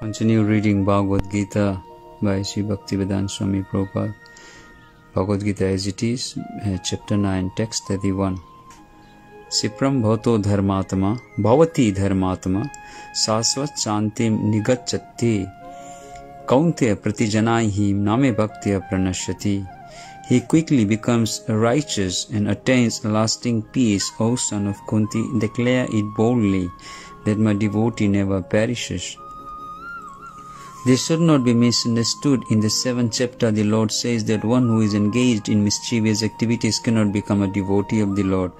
continue reading Bhagavad Gita by Sri Bhaktivedanta Swami Prabhupada. Bhagavad as it it is, chapter 9, text 31. सिप्रम भवतो धर्मात्मा भवती धर्मात्मा शाश्वत शांति निगच्छति कौंत्य प्रतिजना ही नामे भक्ति प्रणश्यति he quickly becomes righteous and attains lasting peace O son of Kunti declare it boldly that my devotee never perishes This should not be misunderstood. In the seventh chapter, the Lord says that one who is engaged in mischievous activities cannot become a devotee of the Lord.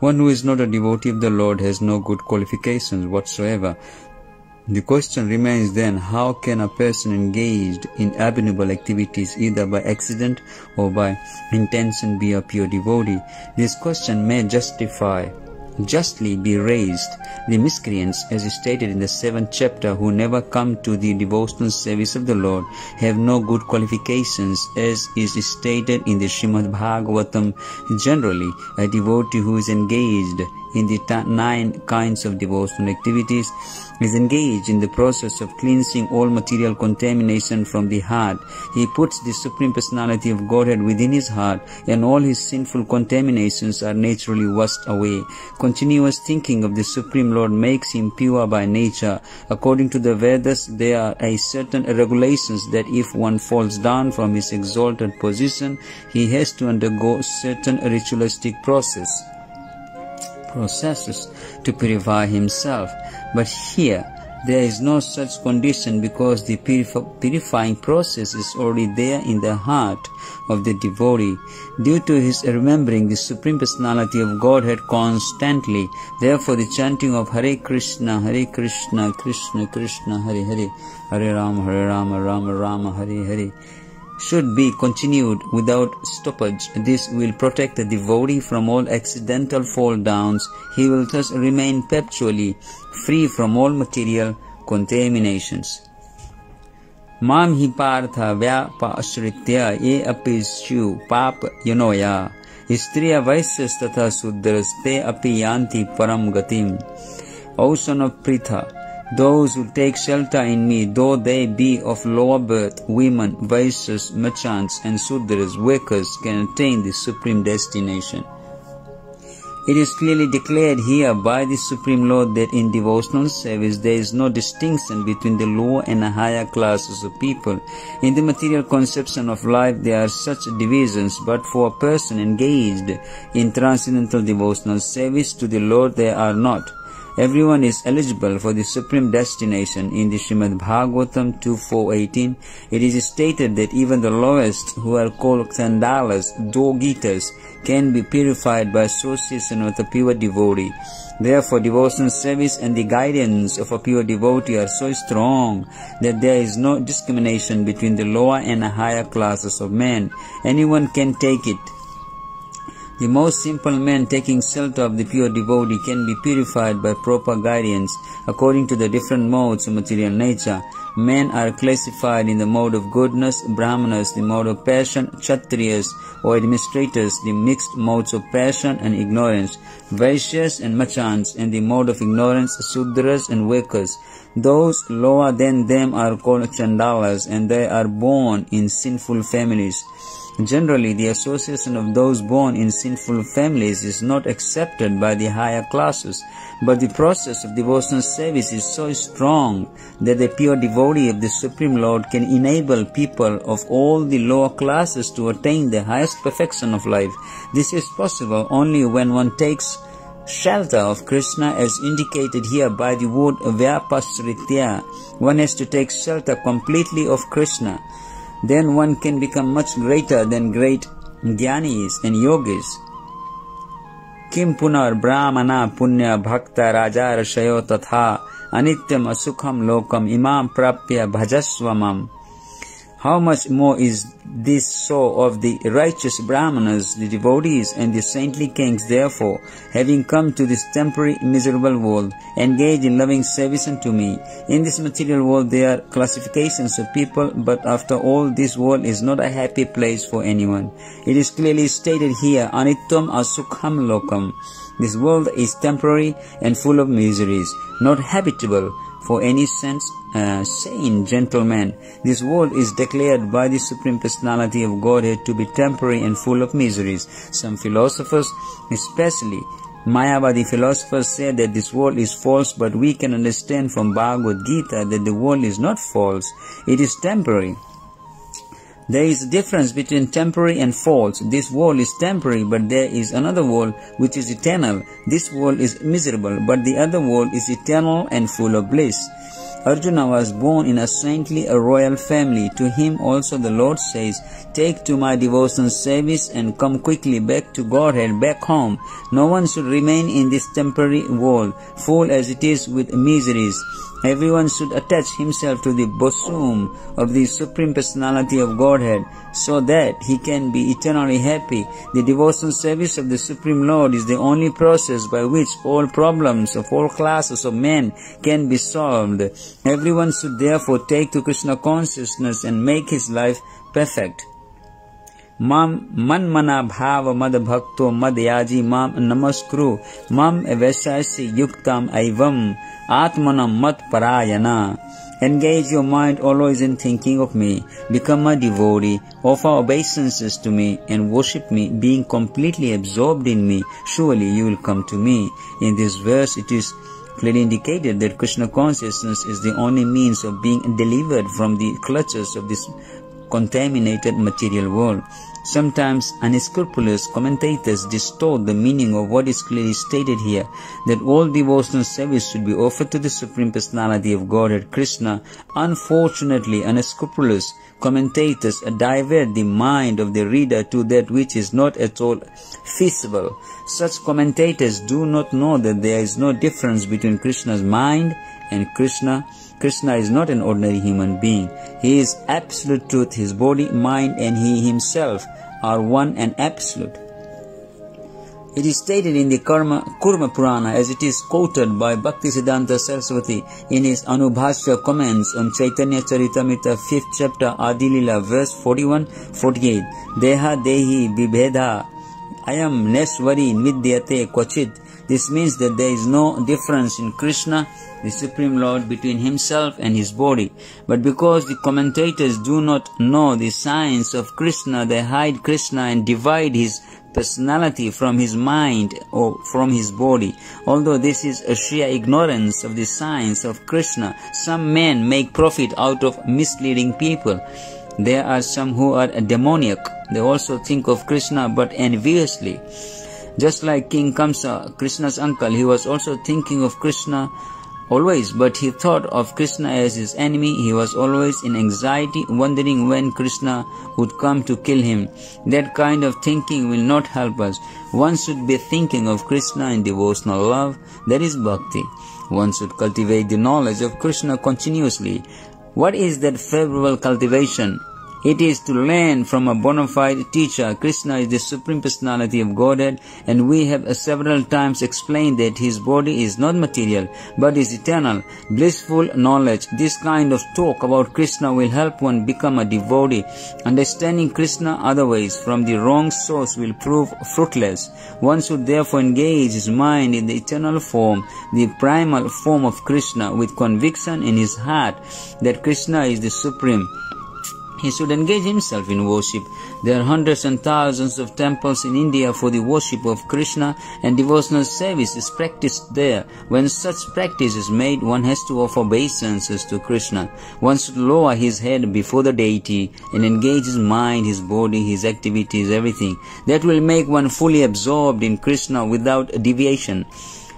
One who is not a devotee of the Lord has no good qualifications whatsoever. The question remains then how can a person engaged in abominable activities either by accident or by intention be a pure devotee? This question may justify justly be raised. The miscreants, as stated in the seventh chapter, who never come to the devotional service of the Lord, have no good qualifications, as is stated in the Srimad Bhagavatam. Generally, a devotee who is engaged in the nine kinds of devotional activities is engaged in the process of cleansing all material contamination from the heart. He puts the Supreme Personality of Godhead within his heart and all his sinful contaminations are naturally washed away. Continuous thinking of the Supreme Lord makes him pure by nature. According to the Vedas, there are a certain regulations that if one falls down from his exalted position, he has to undergo certain ritualistic process processes to purify himself. But here, there is no such condition because the purifying process is already there in the heart of the devotee. Due to his remembering the Supreme Personality of Godhead constantly, therefore the chanting of Hare Krishna, Hare Krishna, Krishna Krishna, Hare Hare, Hare Rama, Hare Rama, Rama Rama, Hare Hare, should be continued without stoppage. This will protect the devotee from all accidental fall downs. He will thus remain perpetually free from all material contaminations. माम हि पार्थ व्यापाश्रित्य ये अपि स्यु पाप यनोया स्त्रिय वैश्यस्तथा शूद्रस्ते अपि यान्ति परम गतिम औसन Pritha those who take shelter in me, though they be of lower birth, women, Vaishyas, merchants, and Sudras, workers, can attain the supreme destination. It is clearly declared here by the Supreme Lord that in devotional service there is no distinction between the lower and the higher classes of people. In the material conception of life there are such divisions, but for a person engaged in transcendental devotional service to the Lord there are not. Everyone is eligible for the supreme destination. In the Srimad Bhagavatam 2.4.18, it is stated that even the lowest, who are called Chandalas, Dogitas, can be purified by association with a pure devotee. Therefore, devotion service and the guidance of a pure devotee are so strong that there is no discrimination between the lower and higher classes of men. Anyone can take it. The most simple man taking shelter of the pure devotee can be purified by proper guidance according to the different modes of material nature. Men are classified in the mode of goodness, Brahmanas the mode of passion, Kshatriyas or administrators the mixed modes of passion and ignorance, Vaishyas and Machans in the mode of ignorance, Sudras and workers. Those lower than them are called Chandalas and they are born in sinful families. Generally, the association of those born in sinful families is not accepted by the higher classes, but the process of devotional service is so strong that the pure devotee of the Supreme Lord can enable people of all the lower classes to attain the highest perfection of life. This is possible only when one takes shelter of Krishna as indicated here by the word Vyapasritya. One has to take shelter completely of Krishna. Then one can become much greater than great jnanis and yogis. Kim punar brahmana punya bhakta raja rashayo tatha anityam lokam imam prapya bhajasvamam. How much more is this so of the righteous Brahmanas, the devotees, and the saintly kings, therefore, having come to this temporary miserable world, engage in loving service unto me. In this material world there are classifications of people, but after all this world is not a happy place for anyone. It is clearly stated here, Anityam asukham lokam. This world is temporary and full of miseries, not habitable for any sense, uh, sane gentleman. This world is declared by the Supreme Personality of Godhead to be temporary and full of miseries. Some philosophers, especially Mayavadi philosophers say that this world is false, but we can understand from Bhagavad Gita that the world is not false. It is temporary. There is a difference between temporary and false. This world is temporary, but there is another world which is eternal. This world is miserable, but the other world is eternal and full of bliss. Arjuna was born in a saintly, a royal family. To him also the Lord says, Take to my devotion service and come quickly back to Godhead, back home. No one should remain in this temporary world, full as it is with miseries. Everyone should attach himself to the bosom of the Supreme Personality of Godhead so that he can be eternally happy. The devotional service of the Supreme Lord is the only process by which all problems of all classes of men can be solved. Everyone should therefore take to Krishna consciousness and make his life perfect. माम मन मना भाव मद भक्तो मद याजी माम नमस्कुरु मम वैश्य युक्तम एवं atmanam mat parayana. Engage your mind always in thinking of me. Become a devotee. Offer obeisances to me and worship me, being completely absorbed in me. Surely you will come to me. In this verse, it is clearly indicated that Krishna consciousness is the only means of being delivered from the clutches of this contaminated material world. Sometimes unscrupulous commentators distort the meaning of what is clearly stated here, that all devotional service should be offered to the Supreme Personality of Godhead Krishna. Unfortunately, unscrupulous commentators divert the mind of the reader to that which is not at all feasible. Such commentators do not know that there is no difference between Krishna's mind and Krishna Krishna is not an ordinary human being. He is absolute truth. His body, mind, and he himself are one and absolute. It is stated in the Karma, Kurma Purana as it is quoted by Bhaktisiddhanta Saraswati in his Anubhashya comments on Chaitanya Charitamrita 5th chapter Adilila verse 41-48 Deha Dehi Vibhedha Ayam Neswari Midyate Kwachit This means that there is no difference in Krishna the Supreme Lord between himself and his body. But because the commentators do not know the science of Krishna, they hide Krishna and divide his personality from his mind or from his body. Although this is a sheer ignorance of the science of Krishna, some men make profit out of misleading people. There are some who are demoniac. They also think of Krishna but enviously. Just like King Kamsa, Krishna's uncle, he was also thinking of Krishna always, but he thought of Krishna as his enemy. He was always in anxiety, wondering when Krishna would come to kill him. That kind of thinking will not help us. One should be thinking of Krishna in devotional love, that is bhakti. One should cultivate the knowledge of Krishna continuously. What is that favorable cultivation? It is to learn from a bona fide teacher. Krishna is the Supreme Personality of Godhead and we have uh, several times explained that his body is not material but is eternal. Blissful knowledge. This kind of talk about Krishna will help one become a devotee. Understanding Krishna otherwise from the wrong source will prove fruitless. One should therefore engage his mind in the eternal form, the primal form of Krishna with conviction in his heart that Krishna is the Supreme he should engage himself in worship. There are hundreds and thousands of temples in India for the worship of Krishna and devotional service is practiced there. When such practice is made, one has to offer obeisances to Krishna. One should lower his head before the deity and engage his mind, his body, his activities, everything. That will make one fully absorbed in Krishna without deviation.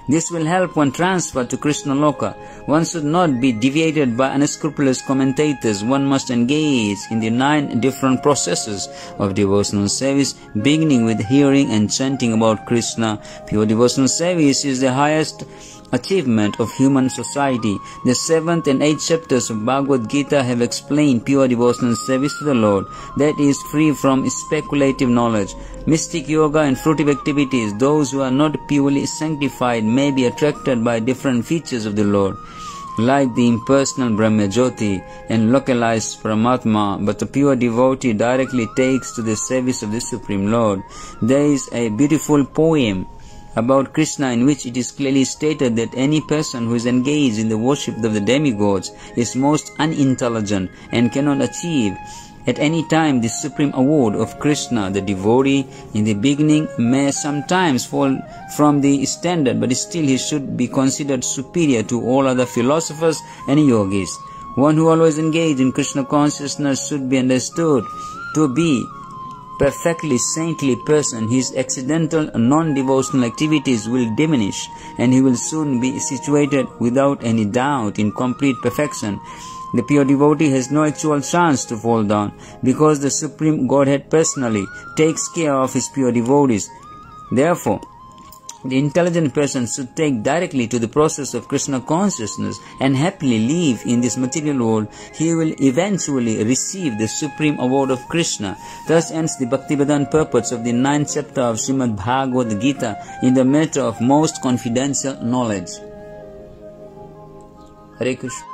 This will help one transfer to Krishna Loka. One should not be deviated by unscrupulous commentators. One must engage in the nine different processes of devotional service, beginning with hearing and chanting about Krishna. Pure devotional service is the highest achievement of human society. The seventh and eighth chapters of Bhagavad Gita have explained pure devotional service to the Lord that is free from speculative knowledge. Mystic yoga and fruitive activities, those who are not purely sanctified may be attracted by different features of the Lord like the impersonal Brahma Jyoti and localized Paramatma, but the pure devotee directly takes to the service of the Supreme Lord. There is a beautiful poem about Krishna in which it is clearly stated that any person who is engaged in the worship of the demigods is most unintelligent and cannot achieve at any time the supreme award of Krishna, the devotee, in the beginning may sometimes fall from the standard, but still he should be considered superior to all other philosophers and yogis. One who always engaged in Krishna consciousness should be understood to be perfectly saintly person, his accidental non-devotional activities will diminish and he will soon be situated without any doubt in complete perfection. The pure devotee has no actual chance to fall down because the Supreme Godhead personally takes care of his pure devotees. Therefore, the intelligent person should take directly to the process of Krishna consciousness and happily live in this material world. He will eventually receive the supreme award of Krishna. Thus ends the Bhaktivedanta purpose of the ninth chapter of Srimad Bhagavad Gita in the matter of most confidential knowledge. Hare Krishna.